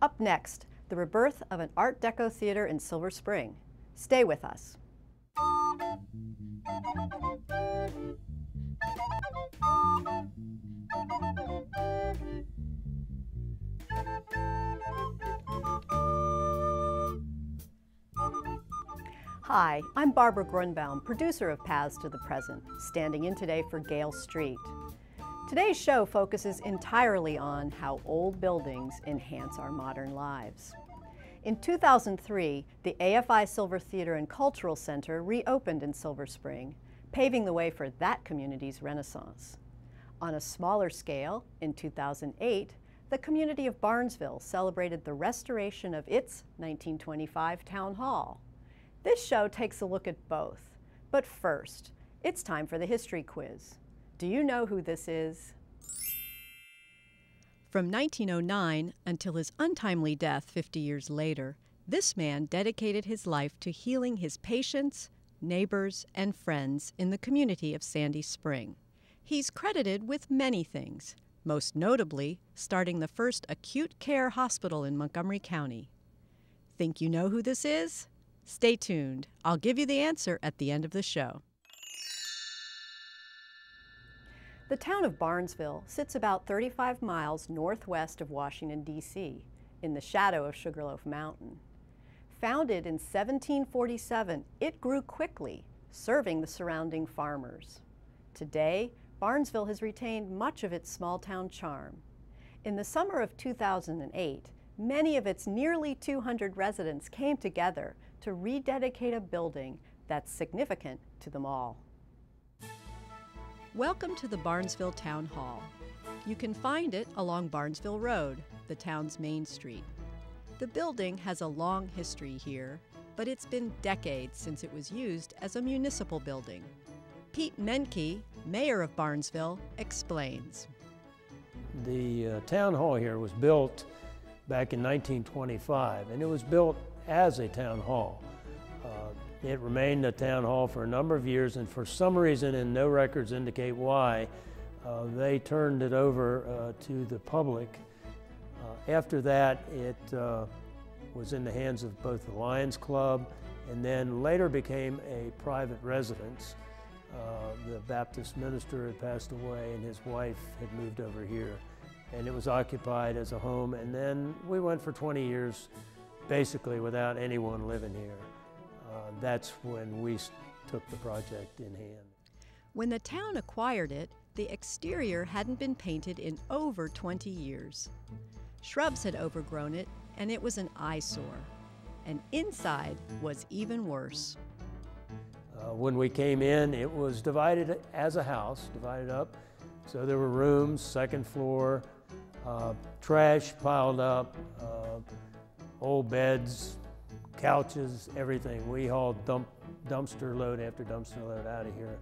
Up next, the rebirth of an Art Deco theater in Silver Spring. Stay with us. Hi, I'm Barbara Grunbaum, producer of Paths to the Present, standing in today for Gail Street. Today's show focuses entirely on how old buildings enhance our modern lives. In 2003, the AFI Silver Theater and Cultural Center reopened in Silver Spring, paving the way for that community's renaissance. On a smaller scale, in 2008, the community of Barnesville celebrated the restoration of its 1925 Town Hall. This show takes a look at both. But first, it's time for the history quiz. Do you know who this is? From 1909 until his untimely death 50 years later, this man dedicated his life to healing his patients, neighbors, and friends in the community of Sandy Spring. He's credited with many things, most notably starting the first acute care hospital in Montgomery County. Think you know who this is? Stay tuned. I'll give you the answer at the end of the show. The town of Barnesville sits about 35 miles northwest of Washington, D.C., in the shadow of Sugarloaf Mountain. Founded in 1747, it grew quickly, serving the surrounding farmers. Today, Barnesville has retained much of its small town charm. In the summer of 2008, many of its nearly 200 residents came together to rededicate a building that's significant to them all. Welcome to the Barnesville Town Hall. You can find it along Barnesville Road, the town's main street. The building has a long history here, but it's been decades since it was used as a municipal building. Pete Menke, mayor of Barnesville, explains. The uh, town hall here was built back in 1925, and it was built as a town hall. It remained a town hall for a number of years, and for some reason, and no records indicate why, uh, they turned it over uh, to the public. Uh, after that, it uh, was in the hands of both the Lions Club and then later became a private residence. Uh, the Baptist minister had passed away, and his wife had moved over here. And it was occupied as a home, and then we went for 20 years basically without anyone living here. Uh, that's when we took the project in hand. When the town acquired it, the exterior hadn't been painted in over 20 years. Shrubs had overgrown it, and it was an eyesore. And inside was even worse. Uh, when we came in, it was divided as a house, divided up. So there were rooms, second floor, uh, trash piled up, uh, old beds, couches, everything. We hauled dump, dumpster load after dumpster load out of here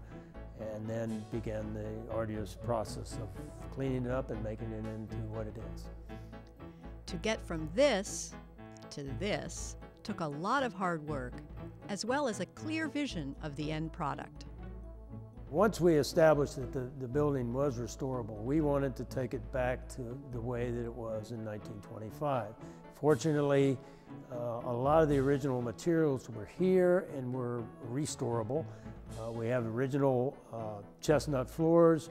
and then began the arduous process of cleaning it up and making it into what it is. To get from this to this took a lot of hard work, as well as a clear vision of the end product. Once we established that the, the building was restorable, we wanted to take it back to the way that it was in 1925. Fortunately, uh, a lot of the original materials were here and were restorable. Uh, we have original uh, chestnut floors.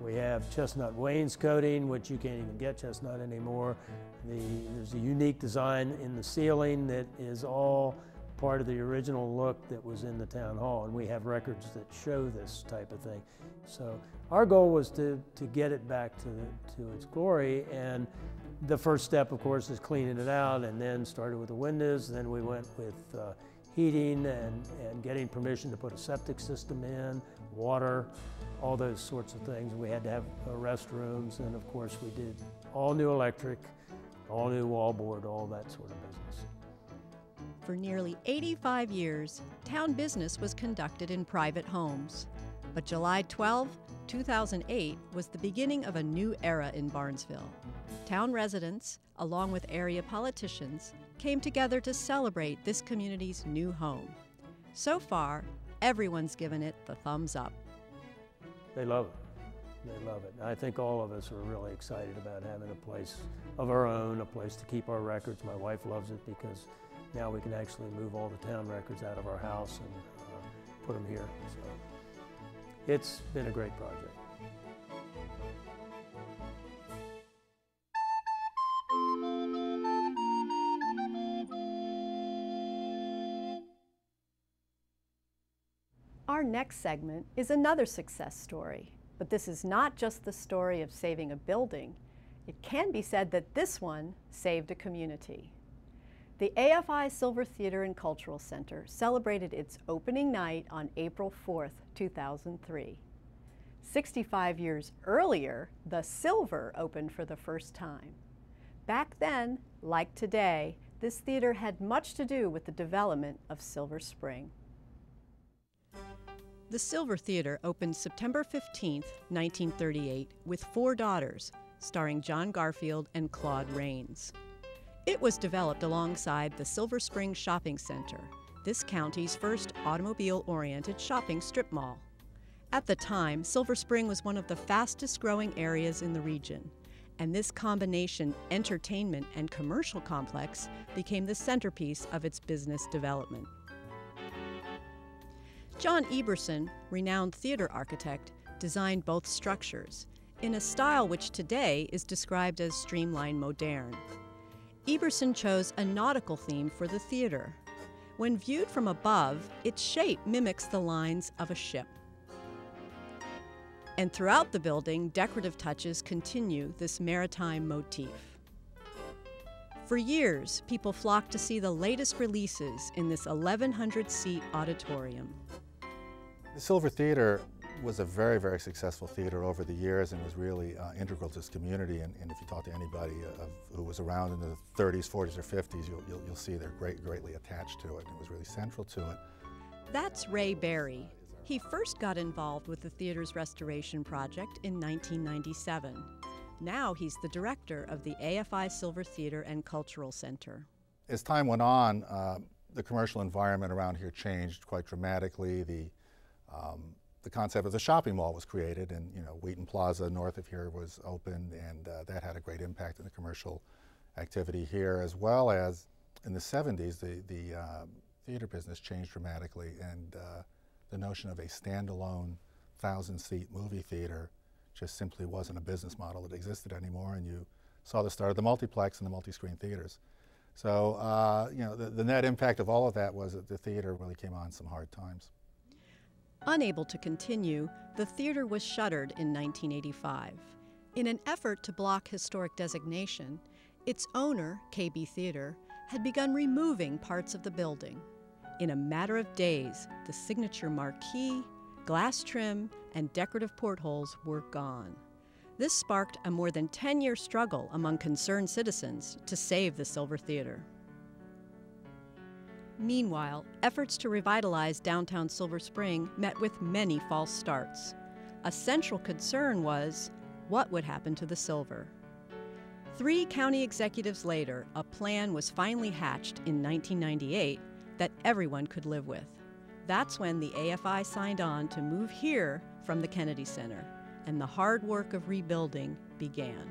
We have chestnut wainscoting, which you can't even get chestnut anymore. The, there's a unique design in the ceiling that is all part of the original look that was in the town hall, and we have records that show this type of thing. So our goal was to, to get it back to, to its glory, and the first step, of course, is cleaning it out and then started with the windows. Then we went with uh, heating and, and getting permission to put a septic system in, water, all those sorts of things. We had to have uh, restrooms and of course we did all new electric, all new wallboard, all that sort of business. For nearly 85 years, town business was conducted in private homes. But July 12, 2008 was the beginning of a new era in Barnesville. Town residents, along with area politicians, came together to celebrate this community's new home. So far, everyone's given it the thumbs up. They love it. They love it. I think all of us are really excited about having a place of our own, a place to keep our records. My wife loves it because now we can actually move all the town records out of our house and uh, put them here. So it's been a great project. Our next segment is another success story, but this is not just the story of saving a building. It can be said that this one saved a community. The AFI Silver Theater and Cultural Center celebrated its opening night on April 4th, 2003. 65 years earlier, the Silver opened for the first time. Back then, like today, this theater had much to do with the development of Silver Spring. The Silver Theater opened September 15, 1938, with Four Daughters, starring John Garfield and Claude Rains. It was developed alongside the Silver Spring Shopping Center, this county's first automobile oriented shopping strip mall. At the time, Silver Spring was one of the fastest growing areas in the region, and this combination entertainment and commercial complex became the centerpiece of its business development. John Eberson, renowned theater architect, designed both structures in a style which today is described as streamlined moderne. Eberson chose a nautical theme for the theater. When viewed from above, its shape mimics the lines of a ship. And throughout the building, decorative touches continue this maritime motif. For years, people flocked to see the latest releases in this 1,100 seat auditorium. The Silver Theater was a very, very successful theater over the years and was really uh, integral to its community. And, and, if you talk to anybody uh, of, who was around in the 30s, 40s, or 50s, you'll, you'll, you'll see they're great, greatly attached to it. And it was really central to it. That's Ray Barry. He first got involved with the theater's restoration project in 1997. Now he's the director of the AFI Silver Theater and Cultural Center. As time went on, uh, the commercial environment around here changed quite dramatically. The um, the concept of the shopping mall was created, and you know Wheaton Plaza north of here was opened, and uh, that had a great impact on the commercial activity here, as well as in the 70s, the the uh, theater business changed dramatically, and uh, the notion of a standalone thousand-seat movie theater just simply wasn't a business model that existed anymore, and you saw the start of the multiplex and the multi-screen theaters. So, uh, you know, the, the net impact of all of that was that the theater really came on some hard times. Unable to continue, the theater was shuttered in 1985. In an effort to block historic designation, its owner, KB Theater, had begun removing parts of the building. In a matter of days, the signature marquee, glass trim, and decorative portholes were gone. This sparked a more than 10 year struggle among concerned citizens to save the Silver Theater. Meanwhile, efforts to revitalize downtown Silver Spring met with many false starts. A central concern was what would happen to the silver? Three county executives later, a plan was finally hatched in 1998 that everyone could live with. That's when the AFI signed on to move here from the Kennedy Center, and the hard work of rebuilding began.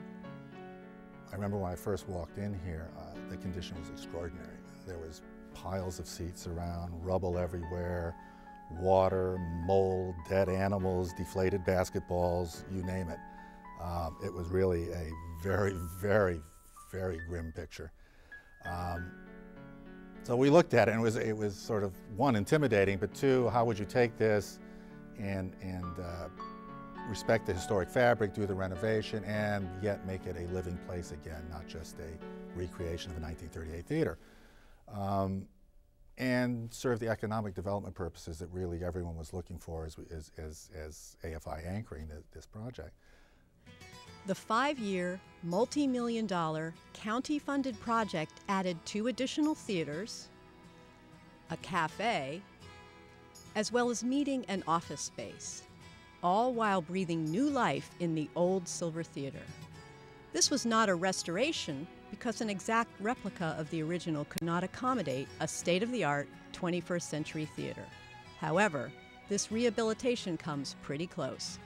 I remember when I first walked in here, uh, the condition was extraordinary. There was piles of seats around, rubble everywhere, water, mold, dead animals, deflated basketballs, you name it. Um, it was really a very, very, very grim picture. Um, so we looked at it and it was, it was sort of, one, intimidating, but two, how would you take this and, and uh, respect the historic fabric, do the renovation, and yet make it a living place again, not just a recreation of a 1938 theater um, and serve the economic development purposes that really everyone was looking for as, as, as, as AFI anchoring the, this project. The five year, multi million dollar, county funded project added two additional theaters, a cafe, as well as meeting and office space, all while breathing new life in the old Silver Theater. This was not a restoration, because an exact replica of the original could not accommodate a state of the art 21st century theater. However, this rehabilitation comes pretty close.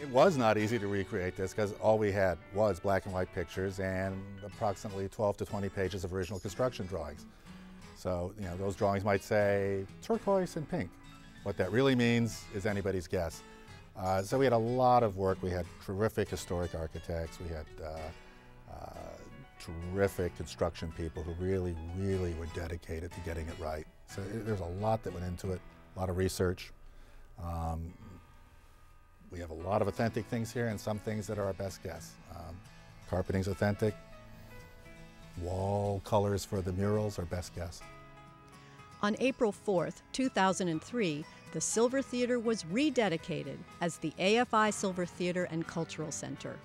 It was not easy to recreate this because all we had was black and white pictures and approximately 12 to 20 pages of original construction drawings. So, you know, those drawings might say turquoise and pink. What that really means is anybody's guess. Uh, so we had a lot of work. We had terrific historic architects. We had uh, terrific construction people who really, really were dedicated to getting it right. So it, there's a lot that went into it, a lot of research. Um, we have a lot of authentic things here and some things that are our best guess. Um, carpeting's authentic. Wall colors for the murals are best guess. On April 4th, 2003, the Silver Theater was rededicated as the AFI Silver Theater and Cultural Center.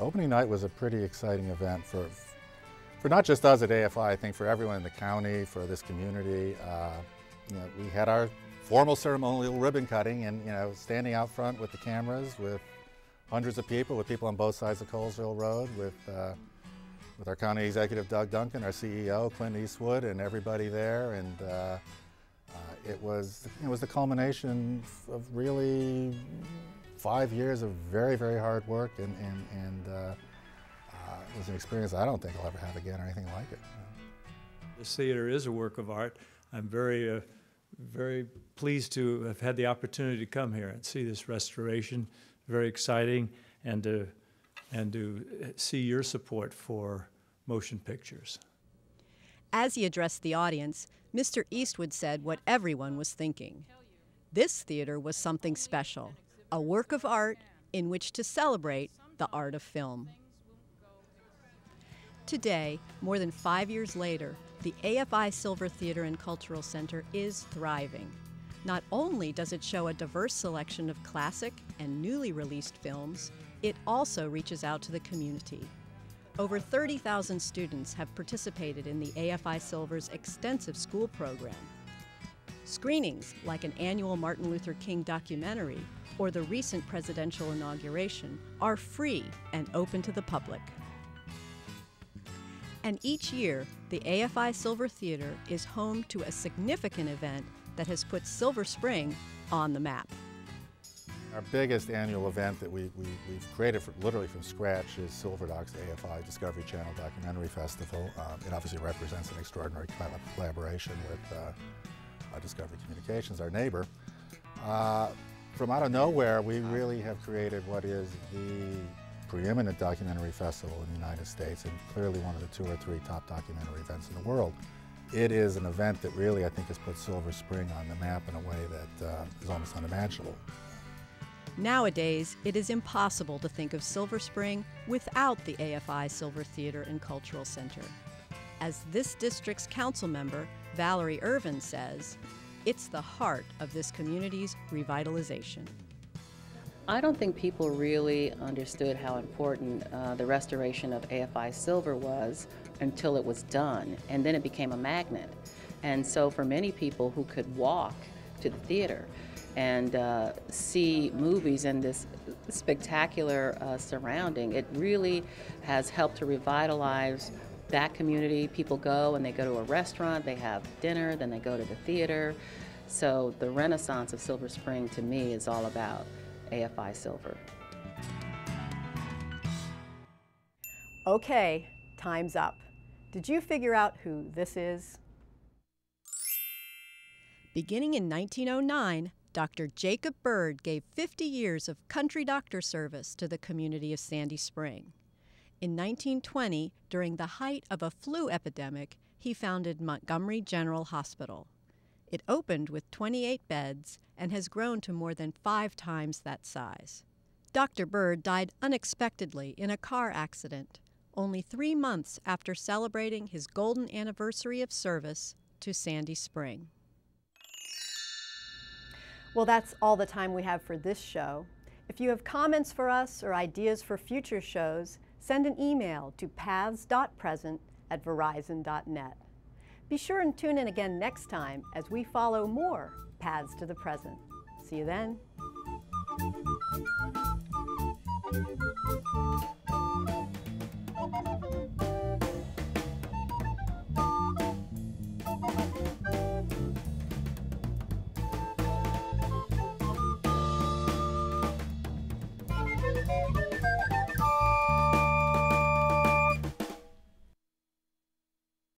Opening night was a pretty exciting event for, for not just us at AFI, I think for everyone in the county, for this community. Uh, you know, we had our formal ceremonial ribbon cutting and you know standing out front with the cameras with hundreds of people, with people on both sides of Colesville Road, with uh, with our county executive Doug Duncan, our CEO Clint Eastwood, and everybody there. And uh, uh, it was it was the culmination of really five years of very very hard work, and and and uh, uh, it was an experience I don't think I'll ever have again or anything like it. This theater is a work of art. I'm very uh, very pleased to have had the opportunity to come here and see this restoration. Very exciting, and to and to see your support for motion pictures. As he addressed the audience, Mr. Eastwood said what everyone was thinking. This theater was something special, a work of art in which to celebrate the art of film. Today, more than five years later, the AFI Silver Theater and Cultural Center is thriving. Not only does it show a diverse selection of classic and newly released films, it also reaches out to the community. Over 30,000 students have participated in the AFI Silver's extensive school program. Screenings, like an annual Martin Luther King documentary or the recent presidential inauguration, are free and open to the public. And each year, the AFI Silver Theater is home to a significant event that has put Silver Spring on the map. Our biggest annual event that we, we, have created for, literally from scratch is Silver Docs AFI Discovery Channel Documentary Festival. Um, it obviously represents an extraordinary collaboration with uh, Discovery Communications, our neighbor. Uh, from out of nowhere, we really have created what is the preeminent documentary festival in the United States and clearly one of the two or three top documentary events in the world. It is an event that really, I think, has put Silver Spring on the map in a way that uh, is almost unimaginable. Nowadays, it is impossible to think of Silver Spring without the AFI Silver Theater and Cultural Center. As this district's council member, Valerie Ervin, says, it's the heart of this community's revitalization. I don't think people really understood how important uh, the restoration of AFI silver was until it was done, and then it became a magnet. And so, for many people who could walk to the theater and uh, see movies in this spectacular uh, surrounding, it really has helped to revitalize that community. People go and they go to a restaurant, they have dinner, then they go to the theater. So, the renaissance of Silver Spring to me is all about AFI Silver. Okay, time's up. Did you figure out who this is? Beginning in 1909, Dr. Jacob Bird gave 50 years of country doctor service to the community of Sandy Spring. In 1920, during the height of a flu epidemic, he founded Montgomery General Hospital. It opened with 28 beds and has grown to more than five times that size. Dr. Bird died unexpectedly in a car accident, only three months after celebrating his golden anniversary of service to Sandy Spring. Well, that's all the time we have for this show. If you have comments for us or ideas for future shows, send an email to paths.present at verizon.net. Be sure and tune in again next time as we follow more paths to the present. See you then.